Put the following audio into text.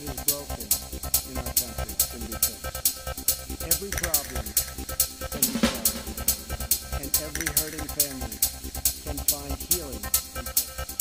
that is broken in our country can be fixed. Every problem can be solved, and every hurting family can find healing and hope.